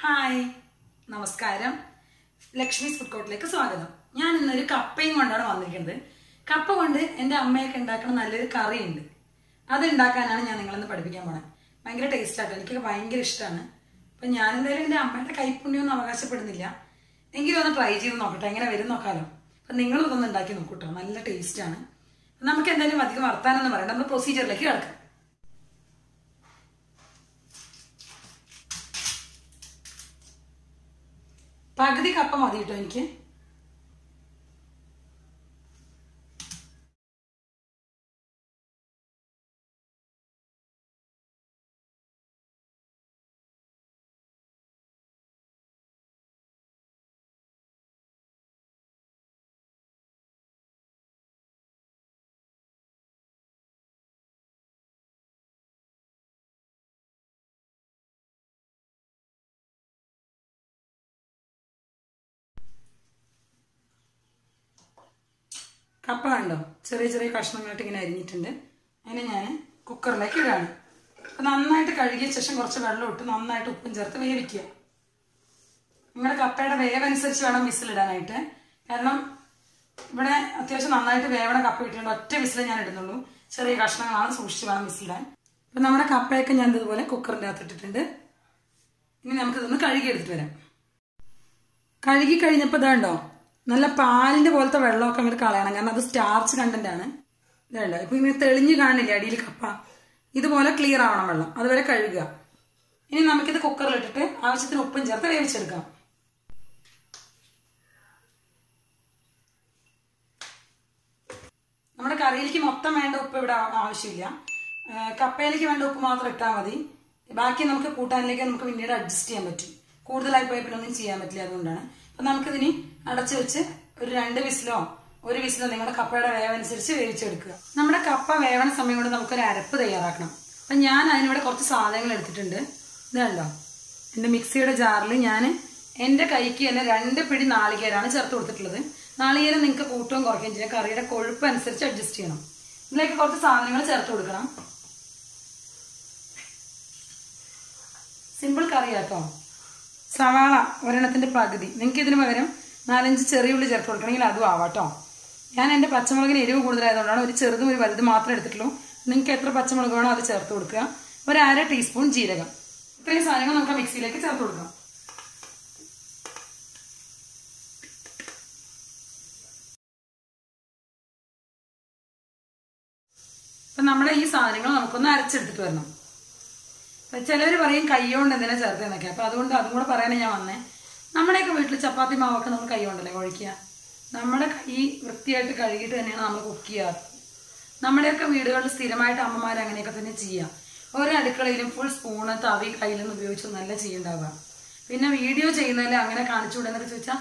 Hi. നമസ്കാരം. Lakshmi food കോർട്ടിലേക്ക് സ്വാഗതം. ഞാൻ ഇന്നൊരു കപ്പയും കൊണ്ടാണ് വന്നിരിക്കുന്നത്. കപ്പ കൊണ്ട് എന്റെ അമ്മയൊക്കെ ഉണ്ടാക്കുന്ന നല്ലൊരു കറിയുണ്ട്. അത് ഉണ്ടാക്കാനാണ് ഞാൻ നിങ്ങളെന്ന് പഠിപ്പിക്കാൻ പോണത് ഭയങ്കര ടേസ്റ്റ് ആട്ടോ. എനിക്കൊക്കെ ഭയങ്കര ഇഷ്ടമാണ് അപ്പം ഞാൻ എന്തായാലും എന്റെ അമ്മയുടെ കൈപ്പുണ്യമൊന്നും അവകാശപ്പെടുന്നില്ല. എങ്കിലും ഒന്ന് ട്രൈ ചെയ്ത് നോക്കട്ടെ. എങ്ങനെ വരും നോക്കാലോ. അപ്പം നിങ്ങളും ഇതൊന്ന് ഉണ്ടാക്കി നോക്കൂട്ടോ നല്ല ടേസ്റ്റാണ് നമുക്ക് എന്തായാലും അധികം വർത്താനൊന്നും പറയണ്ട. നമ്മൾ പ്രൊസീജിയറിലേക്ക് കിടക്കാം. പകുതി കപ്പ മതി കേട്ടോ എനിക്ക്? കപ്പ കണ്ടോ ചെറിയ ചെറിയ കഷ്ണങ്ങളായിട്ട് ഇങ്ങനെ അരിഞ്ഞിട്ടുണ്ട്. അതിനെ ഞാൻ കുക്കറിലേക്ക് ഇടാണ്. അപ്പൊ നന്നായിട്ട് കഴുകിയ ശേഷം കുറച്ച് വെള്ളം ഇട്ട് നന്നായിട്ട് ഉപ്പും ചേർത്ത് വേവിക്കുക. നിങ്ങളുടെ കപ്പയുടെ വേവനുസരിച്ച് വേണം വിസിലിടാനായിട്ട്. കാരണം ഇവിടെ അത്യാവശ്യം നന്നായിട്ട് വേവണ കപ്പ ഇട്ടിട്ടുണ്ട് ഒറ്റ വിസിലേ ഞാൻ ഇടുന്നുള്ളൂ. ചെറിയ കഷ്ണങ്ങളാണ് സൂക്ഷിച്ച് വേണം വിസിലിടാൻ. അപ്പൊ നമ്മുടെ കപ്പയൊക്കെ ഞാൻ ഇതുപോലെ കുക്കറിന്റെ അകത്ത് ഇട്ടിട്ടുണ്ട്. ഇനി നമുക്കിതൊന്ന് കഴുകി എടുത്തിട്ട് വരാം. കഴുകി കഴിഞ്ഞപ്പോൾ ഇതാണ്ടോ നല്ല പാലിന്റെ പോലത്തെ വെള്ളമൊക്കെ അങ്ങോട്ട് കളയണം. കാരണം അത് സ്റ്റാർച്ച് കണ്ടന്റ് ആണ്. ഇതുണ്ടോ ഇപ്പൊ ഇങ്ങനെ തെളിഞ്ഞു കാണില്ല അടിയിൽ കപ്പ? ഇതുപോലെ ക്ലിയർ ആവണം വെള്ളം. അതുവരെ കഴുകുക. ഇനി നമുക്കിത് കുക്കറിലിട്ടിട്ട് ആവശ്യത്തിന് ഉപ്പും ചേർത്ത് വേവിച്ചെടുക്കാം. നമ്മുടെ കറിയിലേക്ക് മൊത്തം വേണ്ട ഉപ്പ് ഇവിടെ ആവശ്യമില്ല. കപ്പയിലേക്ക് വേണ്ട ഉപ്പ് മാത്രം ഇട്ടാൽ മതി. ബാക്കി നമുക്ക് കൂട്ടാനിലേക്ക് നമുക്ക് പിന്നീട് അഡ്ജസ്റ്റ് ചെയ്യാൻ പറ്റും. കൂടുതലായി പോയപ്പോഴൊന്നും ഒന്നും ചെയ്യാൻ പറ്റില്ല അതുകൊണ്ടാണ്. അപ്പൊ നമുക്കിതിനി അടച്ചു വെച്ച് ഒരു രണ്ട് വിസിലോ ഒരു വിസിലോ നിങ്ങളുടെ കപ്പയുടെ വേവനുസരിച്ച് വേവിച്ചെടുക്കുക. നമ്മുടെ കപ്പ വേവണ സമയം കൊണ്ട് നമുക്കൊരു അരപ്പ് തയ്യാറാക്കണം. അപ്പൊ ഞാൻ അതിനിവിടെ കുറച്ച് സാധനങ്ങൾ എടുത്തിട്ടുണ്ട്. ഇതല്ലോ എന്റെ മിക്സിയുടെ ജാറിൽ ഞാൻ എന്റെ കൈക്ക് തന്നെ രണ്ട് പിടി നാളികേരാണ് ചേർത്ത് കൊടുത്തിട്ടുള്ളത്. നാളികേരം നിങ്ങൾക്ക് കൂട്ടവും കുറയ്ക്കുകയും ചെയ്യാം. കറിയുടെ കൊഴുപ്പ് അനുസരിച്ച് അഡ്ജസ്റ്റ് ചെയ്യണം. ഇതിലേക്ക് കുറച്ച് സാധനങ്ങൾ ചേർത്ത് കൊടുക്കണം. സിമ്പിൾ കറിയാട്ടോ. സവാള ഒരെണ്ണത്തിന്റെ പകുതി. നിങ്ങൾക്ക് ഇതിന് പകരം നാലഞ്ച് ചെറിയ ഉള്ളി ചേർത്ത് കൊടുക്കണമെങ്കിൽ അതും ആവാട്ടോ. ഞാൻ എന്റെ പച്ചമുളകിന് എരിവ് കൂടുതലായതുകൊണ്ടാണ് ഒരു ചെറുതും ഒരു വലുതും മാത്രം എടുത്തിട്ടുള്ളൂ. നിങ്ങൾക്ക് എത്ര പച്ചമുളക് വേണോ അത് ചേർത്ത് കൊടുക്കുക. ഒരു അര ടീസ്പൂൺ ജീരകം. ഇത്രയും സാധനങ്ങൾ നമുക്ക് മിക്സിയിലേക്ക് ചേർത്ത് കൊടുക്കാം. അപ്പൊ നമ്മുടെ ഈ സാധനങ്ങൾ നമുക്കൊന്ന് അരച്ചെടുത്തിട്ട് വരണം. ചിലവർ പറയും കൈകൊണ്ട് എന്തിനാ ചേർത്തേന്നൊക്കെ അപ്പൊ അതുകൊണ്ട് അതും കൂടെ പറയാനേ ഞാൻ വന്നേ. നമ്മുടെയൊക്കെ വീട്ടിൽ ചപ്പാത്തി മാവൊക്കെ നമ്മൾ കൈ കൊണ്ടല്ലേ കുഴയ്ക്കുക നമ്മുടെ കൈ വൃത്തിയായിട്ട് കഴുകിയിട്ട് തന്നെയാണ് നമ്മൾ കുക്ക് ചെയ്യാറ് നമ്മുടെയൊക്കെ വീടുകളിൽ സ്ഥിരമായിട്ട് അമ്മമാർ അങ്ങനെയൊക്കെ തന്നെ ചെയ്യുക. ഓരോ അടുക്കളയിലും ഫുൾ സ്പൂണ് തവി കയ്യിലൊന്നും ഉപയോഗിച്ച് നല്ല ചെയ്യുണ്ടാവുക പിന്നെ വീഡിയോ ചെയ്യുന്നതിൽ അങ്ങനെ കാണിച്ചു കാണിച്ചുകൂടെന്നൊക്കെ ചോദിച്ചാൽ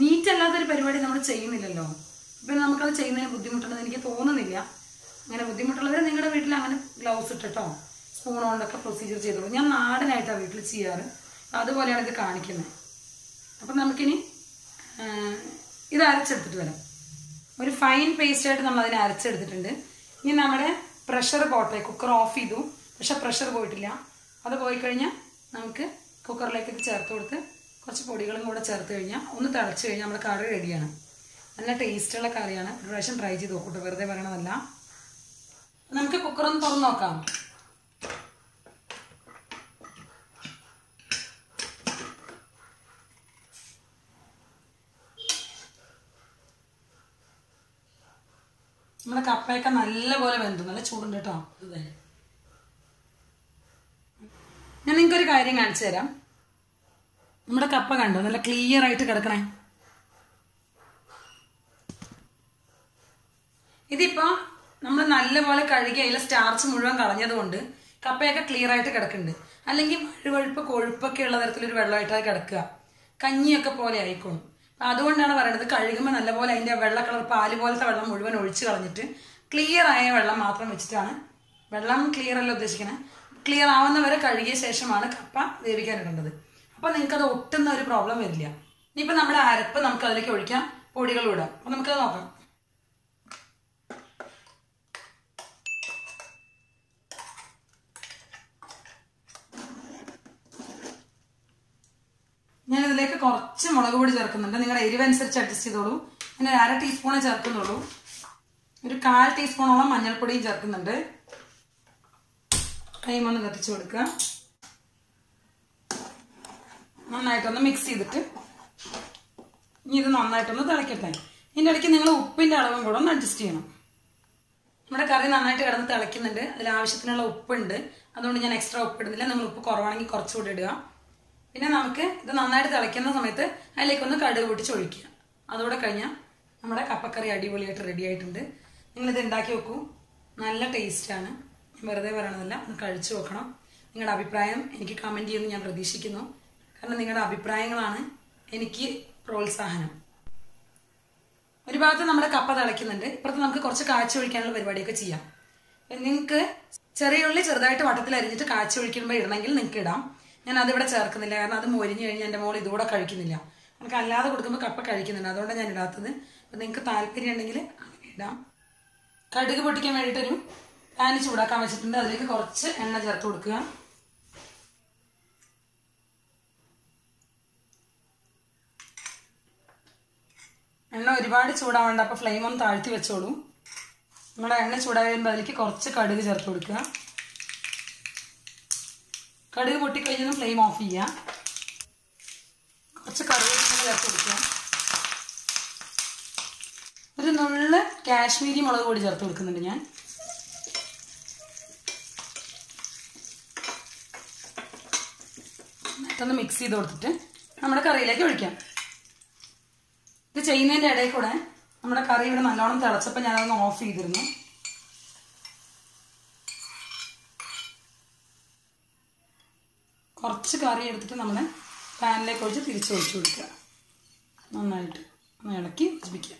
നീറ്റ് അല്ലാത്തൊരു പരിപാടി നമ്മൾ ചെയ്യുന്നില്ലല്ലോ. പിന്നെ നമുക്കത് ചെയ്യുന്നതിന് ബുദ്ധിമുട്ടുണ്ടെന്ന് എനിക്ക് തോന്നുന്നില്ല. അങ്ങനെ ബുദ്ധിമുട്ടുള്ളവർ നിങ്ങളുടെ വീട്ടിൽ അങ്ങനെ ഗ്ലൗസ് ഇട്ടിട്ടോ സ്പൂൺ കൊണ്ടൊക്കെ പ്രൊസീജിയർ ചെയ്തോളൂ. ഞാൻ നാടനായിട്ടാണ് വീട്ടിൽ ചെയ്യാറ്. അതുപോലെയാണ് ഇത് കാണിക്കുന്നത് അപ്പം നമുക്കിനി ഇത് അരച്ചെടുത്തിട്ട് വരാം. ഒരു ഫൈൻ പേസ്റ്റ് ആയിട്ട് നമ്മൾ അതിനെ അരച്ചെടുത്തിട്ടുണ്ട്. ഇനി നമ്മുടെ പ്രഷർ പോട്ടെ കുക്കർ ഓഫ് ചെയ്തു. പക്ഷെ പ്രഷർ പോയിട്ടില്ല. അത് പോയി കഴിഞ്ഞാൽ നമുക്ക് കുക്കറിലേക്ക് ഇത് ചേർത്ത് കൊടുത്ത് കുറച്ച് പൊടികളും കൂടെ ചേർത്ത് കഴിഞ്ഞാൽ ഒന്ന് തിളച്ച് കഴിഞ്ഞാൽ നമ്മുടെ കറി റെഡിയാണ് നല്ല ടേസ്റ്റുള്ള കറിയാണ്. ഒരു പ്രാവശ്യം ട്രൈ ചെയ്ത് നോക്കൂട്ടോ വെറുതെ പറയണതല്ല. നമുക്ക് കുക്കർ ഒന്ന് തുറന്ന് നോക്കാം. നമ്മുടെ കപ്പയൊക്കെ നല്ലപോലെ വെന്തു. നല്ല ചൂടുണ്ട് കേട്ടോ ഇതുവരെ ഞാൻ നിങ്ങൾക്കൊരു കാര്യം കാണിച്ചു തരാം. നമ്മുടെ കപ്പ കണ്ടോ? നല്ല ക്ലിയർ ആയിട്ട് കിടക്കണേ. ഇതിപ്പോ നമ്മൾ നല്ലപോലെ കഴുകി അതിലെ സ്റ്റാർച്ച് മുഴുവൻ കളഞ്ഞതുകൊണ്ട് കപ്പയൊക്കെ ക്ലിയർ ആയിട്ട് കിടക്കുന്നുണ്ട്. അല്ലെങ്കിൽ വഴുവഴുപ്പ് കൊഴുപ്പൊക്കെ ഉള്ള തരത്തിലൊരു വെള്ളമായിട്ട് അത് കിടക്കുക. കഞ്ഞിയൊക്കെ പോലെ ആയിക്കോളും. അതുകൊണ്ടാണ് പറയുന്നത് കഴുകുമ്പോൾ നല്ലപോലെ അതിന്റെ വെള്ള കളർ പാൽ പോലത്തെ വെള്ളം മുഴുവൻ ഒഴിച്ചു കളഞ്ഞിട്ട് ക്ലിയർ ആയ വെള്ളം മാത്രം വെച്ചിട്ടാണ്. വെള്ളം ക്ലിയർ അല്ല ഉദ്ദേശിക്കുന്നത് ക്ലിയർ ആവുന്നവരെ കഴുകിയ ശേഷമാണ് കപ്പ വേവിക്കാൻ ഇടേണ്ടത്. അപ്പൊ നിങ്ങൾക്ക് അത് ഒട്ടുന്ന ഒരു പ്രോബ്ലം വരില്ല. ഇനിയിപ്പോൾ നമ്മുടെ അരപ്പ് നമുക്ക് അതിലേക്ക് ഒഴിക്കാം. പൊടികൾ ഇടാം. അപ്പൊ നമുക്കത് നോക്കാം. ഇതിലേക്ക് കുറച്ച് മുളക് പൊടി ചേർക്കുന്നുണ്ട്. നിങ്ങളുടെ എരിവ് അനുസരിച്ച് അഡ്ജസ്റ്റ് ചെയ്തോളൂ ഒരു അര ടീസ്പൂണേ ചേർക്കുന്നുള്ളൂ. ഒരു കാൽ ടീസ്പൂണോളം മഞ്ഞൾപ്പൊടിയും ചേർക്കുന്നുണ്ട്. കൈമൊന്ന് കത്തിച്ചു കൊടുക്കുക. നന്നായിട്ടൊന്ന് മിക്സ് ചെയ്തിട്ട് ഇനി ഇത് നന്നായിട്ടൊന്ന് തിളക്കട്ടെ. ഇതിന്റെ ഇടയ്ക്ക് നിങ്ങൾ ഉപ്പിന്റെ അളവും കൂടെ ഒന്ന് അഡ്ജസ്റ്റ് ചെയ്യണം. നമ്മുടെ കറി നന്നായിട്ട് കിടന്ന് തിളയ്ക്കുന്നുണ്ട്. അതിൽ ആവശ്യത്തിനുള്ള ഉപ്പുണ്ട്. അതുകൊണ്ട് ഞാൻ എക്സ്ട്രാ ഉപ്പ് ഇടുന്നില്ല. നിങ്ങൾ ഉപ്പ് കുറവാണെങ്കിൽ കുറച്ചുകൂടി ഇടുക. പിന്നെ നമുക്ക് ഇത് നന്നായിട്ട് തിളയ്ക്കുന്ന സമയത്ത് അതിലേക്കൊന്ന് കടുക് പൊട്ടിച്ച് ഒഴിക്കുക. അതോടെ കഴിഞ്ഞാൽ നമ്മുടെ കപ്പക്കറി അടിപൊളിയായിട്ട് റെഡി ആയിട്ടുണ്ട്. നിങ്ങളിത് ഉണ്ടാക്കി വെക്കൂ. നല്ല ടേസ്റ്റാണ് വെറുതെ പറയണതല്ല ഒന്ന് കഴിച്ചു നോക്കണം. നിങ്ങളുടെ അഭിപ്രായം എനിക്ക് കമന്റ് ചെയ്യുമെന്ന് ഞാൻ പ്രതീക്ഷിക്കുന്നു. കാരണം നിങ്ങളുടെ അഭിപ്രായങ്ങളാണ് എനിക്ക് പ്രോത്സാഹനം. ഒരു ഭാഗത്ത് നമ്മുടെ കപ്പ തിളയ്ക്കുന്നുണ്ട്. ഇപ്പുറത്ത് നമുക്ക് കുറച്ച് കാച്ചി ഒഴിക്കാനുള്ള പരിപാടിയൊക്കെ ചെയ്യാം. നിങ്ങൾക്ക് ചെറിയ ഉള്ളി ചെറുതായിട്ട് വട്ടത്തിൽ അരിഞ്ഞിട്ട് കാച്ചി ഒഴിക്കുമ്പോൾ ഇടണമെങ്കിൽ നിങ്ങൾക്ക് ഇടാം. ഞാൻ അതിവിടെ ചേർക്കുന്നില്ല. കാരണം അത് മൊരിഞ്ഞു കഴിഞ്ഞാൽ എന്റെ മോൾ ഇതുകൂടെ കഴിക്കുന്നില്ല. നമുക്ക് അല്ലാതെ കൊടുക്കുമ്പോൾ കപ്പ കഴിക്കുന്നുണ്ട്. അതുകൊണ്ടാണ് ഞാൻ ഇടാത്തത്. അപ്പം നിങ്ങൾക്ക് താല്പര്യം ഉണ്ടെങ്കിൽ അങ്ങനെ ഇടാം. കടുക് പൊട്ടിക്കാൻ വേണ്ടിയിട്ടൊരു പാന് ചൂടാക്കാൻ വെച്ചിട്ടുണ്ട്. അതിലേക്ക് കുറച്ച് എണ്ണ ചേർത്ത് കൊടുക്കുക. എണ്ണ ഒരുപാട് ചൂടാവേണ്ട. അപ്പോൾ ഫ്ലെയിം ഒന്ന് താഴ്ത്തി വെച്ചോളൂ. നമ്മുടെ എണ്ണ ചൂടായി വരുമ്പോൾ അതിലേക്ക് കുറച്ച് കടുക് ചേർത്ത് കൊടുക്കുക. കടുക് പൊട്ടിക്കഴിഞ്ഞ ഫ്ലെയിം ഓഫ് ചെയ്യാം. കുറച്ച് കറിവേപ്പില ചേർത്ത് കൊടുക്കാം. ഒരു നുള്ള് കാശ്മീരി മുളക് പൊടി ചേർത്ത് കൊടുക്കുന്നുണ്ട് ഞാൻ. എന്നിട്ടൊന്ന് മിക്സ് ചെയ്ത് കൊടുത്തിട്ട് നമ്മുടെ കറിയിലേക്ക് ഒഴിക്കാം. ഇത് ചെയ്യുന്നതിന്റെ ഇടയിൽ കൂടെ നമ്മുടെ കറി ഇവിടെ നല്ലോണം തിളച്ചപ്പോൾ ഞാനതൊന്ന് ഓഫ് ചെയ്തിരുന്നു. കുറച്ച് കറി എടുത്തിട്ട് നമ്മൾ പാനിലേക്ക് ഒഴിച്ച് തിരിച്ച് ഒഴിച്ച് കൊടുക്കുക. നന്നായിട്ട് ഒന്ന് ഇളക്കി യോജിപ്പിക്കുക.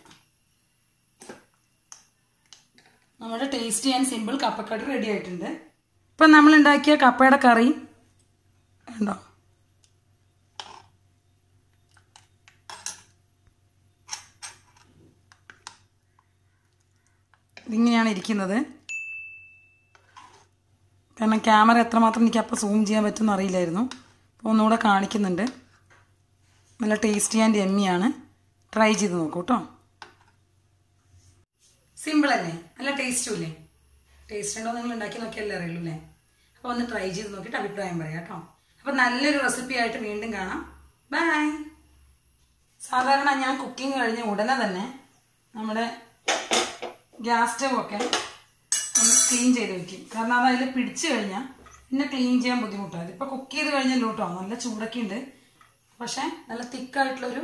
നമ്മുടെ ടേസ്റ്റി ആൻഡ് സിമ്പിൾ കപ്പക്കറി റെഡി ആയിട്ടുണ്ട്. ഇപ്പം നമ്മൾ ഉണ്ടാക്കിയ കപ്പയുടെ കറി ഉണ്ടോ ഇതിങ്ങനെയാണ് ഇരിക്കുന്നത്. കാരണം ക്യാമറ എത്രമാത്രം എനിക്ക് അപ്പോൾ സൂം ചെയ്യാൻ പറ്റുമെന്ന് അറിയില്ലായിരുന്നു. അപ്പോൾ ഒന്നുകൂടെ കാണിക്കുന്നുണ്ട്. നല്ല ടേസ്റ്റി ആൻഡ് എമ്മിയാണ് ട്രൈ ചെയ്ത് നോക്കൂ കേട്ടോ സിമ്പിൾ അല്ലേ? നല്ല ടേസ്റ്റും ഇല്ലേ? ടേസ്റ്റ് ഉണ്ടോ നിങ്ങൾ ഉണ്ടാക്കി നോക്കിയല്ലേ അറിയുള്ളൂ അല്ലേ? അപ്പോൾ ഒന്ന് ട്രൈ ചെയ്ത് നോക്കിയിട്ട് അഭിപ്രായം പറയാം കേട്ടോ അപ്പോൾ നല്ലൊരു റെസിപ്പി ആയിട്ട് വീണ്ടും കാണാം. ബൈ സാധാരണ ഞാൻ കുക്കിംഗ് കഴിഞ്ഞ ഉടനെ തന്നെ നമ്മുടെ ഗ്യാസ് സ്റ്റവ് ഒക്കെ ക്ലീൻ ചെയ്ത് വെക്കും. കാരണം അത് അതിൽ പിടിച്ചു കഴിഞ്ഞാൽ പിന്നെ ക്ലീൻ ചെയ്യാൻ ബുദ്ധിമുട്ടാണ് ഇതിപ്പോൾ കുക്ക് ചെയ്ത് കഴിഞ്ഞല്ലോ കേട്ടോ നല്ല ചൂടൊക്കെ ഉണ്ട് പക്ഷേ നല്ല തിക്കായിട്ടുള്ളൊരു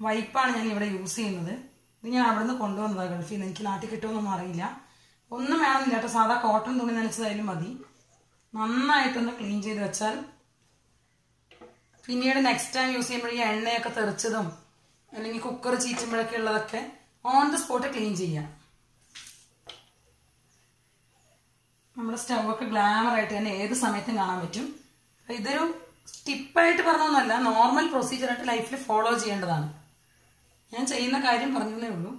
വൈപ്പാണ് ഞാൻ ഇവിടെ യൂസ് ചെയ്യുന്നത്. ഇത് ഞാൻ അവിടെ നിന്ന് കൊണ്ടുവന്നതാണ് ഗൾഫിൽ നിന്ന്. എനിക്ക് നാട്ടിൽ കിട്ടുമെന്നൊന്നും അറിയില്ല. ഒന്നും വേണമെന്നില്ല കേട്ടോ സാധാ കോട്ടൺ തുണി നനച്ചതായാലും മതി. നന്നായിട്ടൊന്ന് ക്ലീൻ ചെയ്ത് വെച്ചാൽ പിന്നീട് നെക്സ്റ്റ് ടൈം യൂസ് ചെയ്യുമ്പോൾ ഈ എണ്ണയൊക്കെ തെറിച്ചതും അല്ലെങ്കിൽ കുക്കർ ചീറ്റുമ്പോഴൊക്കെ ഉള്ളതൊക്കെ ഓൺ ദ സ്പോട്ട് ക്ലീൻ ചെയ്യാം. നമ്മുടെ സ്റ്റൗവൊക്കെ ഗ്ലാമർ ആയിട്ട് തന്നെ ഏത് സമയത്തും കാണാൻ പറ്റും. ഇതൊരു ടിപ്പായിട്ട് പറഞ്ഞൊന്നുമല്ല നോർമൽ പ്രൊസീജിയറായിട്ട് ലൈഫിൽ ഫോളോ ചെയ്യേണ്ടതാണ്. ഞാൻ ചെയ്യുന്ന കാര്യം പറഞ്ഞതേ ഉള്ളൂ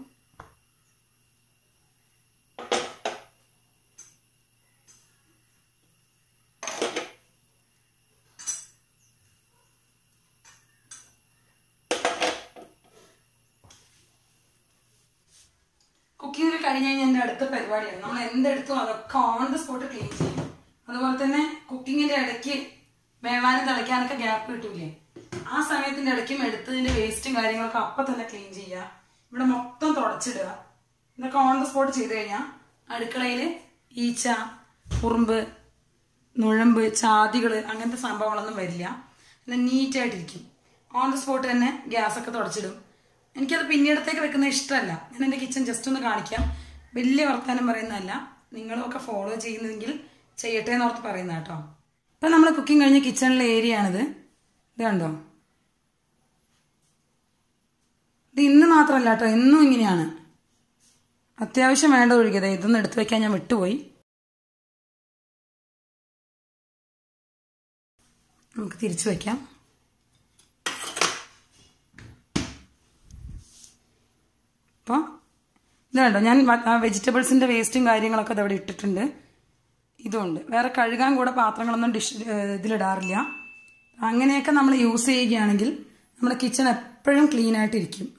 കുക്കിംഗ് കഴിഞ്ഞ് കഴിഞ്ഞാൽ അടുത്ത പരിപാടിയാണ് നമ്മൾ എന്തെടുത്തും അതൊക്കെ ഓൺ ദ സ്പോട്ട് ക്ലീൻ ചെയ്യും. അതുപോലെ തന്നെ കുക്കിങ്ങിന്റെ ഇടയ്ക്ക് വേവാനും തിളയ്ക്കാനൊക്കെ ഗ്യാപ്പ് കിട്ടൂലേ? ആ സമയത്തിന്റെ ഇടയ്ക്കും എടുത്തതിന്റെ വേസ്റ്റും കാര്യങ്ങളൊക്കെ അപ്പം തന്നെ ക്ലീൻ ചെയ്യുക ഇവിടെ മൊത്തം തുടച്ചിടുക. ഇതൊക്കെ ഓൺ ദ സ്പോട്ട് ചെയ്ത് കഴിഞ്ഞാൽ അടുക്കളയിൽ ഈച്ച ഉറുമ്പ് നുഴമ്പ് ചാതികൾ അങ്ങനത്തെ സംഭവങ്ങളൊന്നും വരില്ല. നീറ്റായിട്ടിരിക്കും ഓൺ ദ സ്പോട്ട് തന്നെ ഗ്യാസൊക്കെ തുടച്ചിടും. എനിക്കത് പിന്നീടത്തേക്ക് വെക്കുന്ന ഇഷ്ടമല്ല. ഞാൻ എന്റെ കിച്ചൺ ജസ്റ്റ് ഒന്ന് കാണിക്കാം. വലിയ വർത്താനം പറയുന്നതല്ല. നിങ്ങളൊക്കെ ഫോളോ ചെയ്യുന്നെങ്കിൽ ചെയ്യട്ടെ എന്ന് ഓർത്ത് പറയുന്ന കേട്ടോ. ഇപ്പം നമ്മൾ കുക്കിംഗ് കഴിഞ്ഞ കിച്ചണിലെ ഏരിയ ആണിത്. ഇത് കണ്ടോ? ഇത് ഇന്ന് മാത്രമല്ല കേട്ടോ എന്നും ഇങ്ങനെയാണ്. അത്യാവശ്യം വേണ്ട ഒഴുകിയത് ഇതൊന്നും എടുത്തു വെക്കാൻ ഞാൻ വിട്ടുപോയി. നമുക്ക് തിരിച്ചു വയ്ക്കാം അപ്പോൾ ഇത് കണ്ടോ ഞാൻ വെജിറ്റബിൾസിന്റെ വേസ്റ്റും കാര്യങ്ങളൊക്കെ ഇതവിടെ ഇട്ടിട്ടുണ്ട്. ഇതുണ്ട്. വേറെ കഴുകാൻ കൂടെ പാത്രങ്ങളൊന്നും ഡിഷ് ഇതിലിടാറില്ല. അങ്ങനെയൊക്കെ നമ്മൾ യൂസ് ചെയ്യുകയാണെങ്കിൽ നമ്മുടെ കിച്ചൺ എപ്പോഴും ക്ലീൻ ആയിട്ടിരിക്കും.